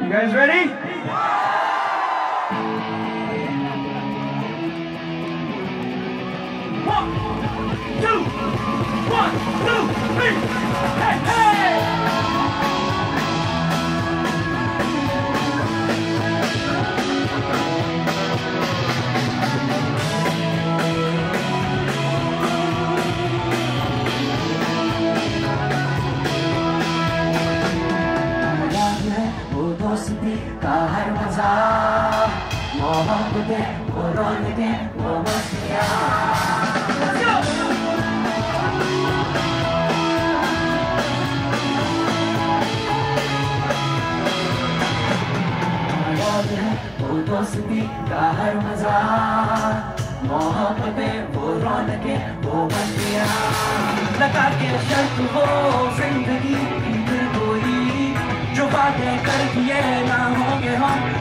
You guys ready? One, two, one, two, three. Hey, hey! दोस्ती का हर मज़ा मोहब्बतें, वो रौनकें, वो दोस्ती का हर मज़ा मोहब्बतें, वो रौनकें, वो मस्तियाँ। लगा के शर्त वो ज़िंदगी की कोई जो बातें कर हम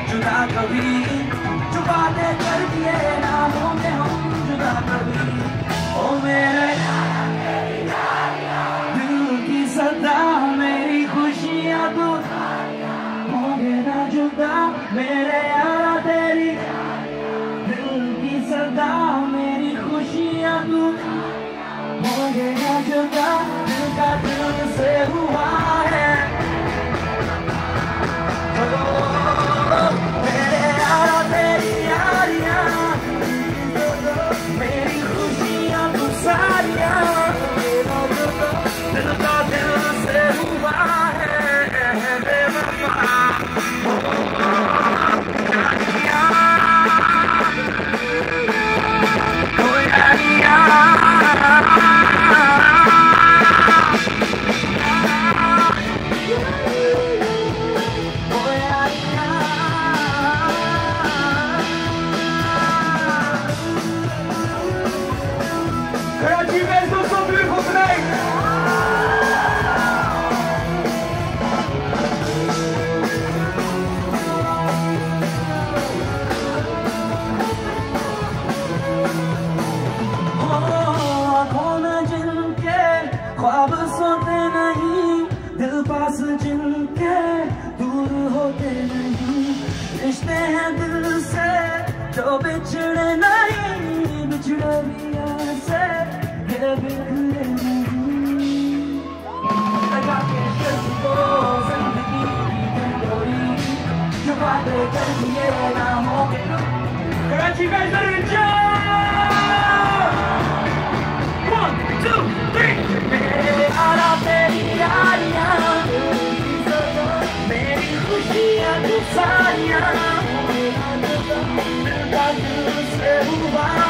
जुदा कभी जो बातें कर दिए ना होंगे हम जुदा कभी। ओ मेरे दिल की सदा, मेरी खुशियाँ तू होंगे ना जुदा। मेरे यारा तेरी दिल की सदा, मेरी खुशियाँ तू होंगे ना जुदा। दूर होते नहीं रिश्ते हैं दिल से जो बिछड़े नहीं बिछड़े भी ऐसे ये बिखरे नहीं लगा के शर्त को जिंदगी की कोई जो बातें कर दिए ना होंगे Karachi, you guys better te amo, tentando.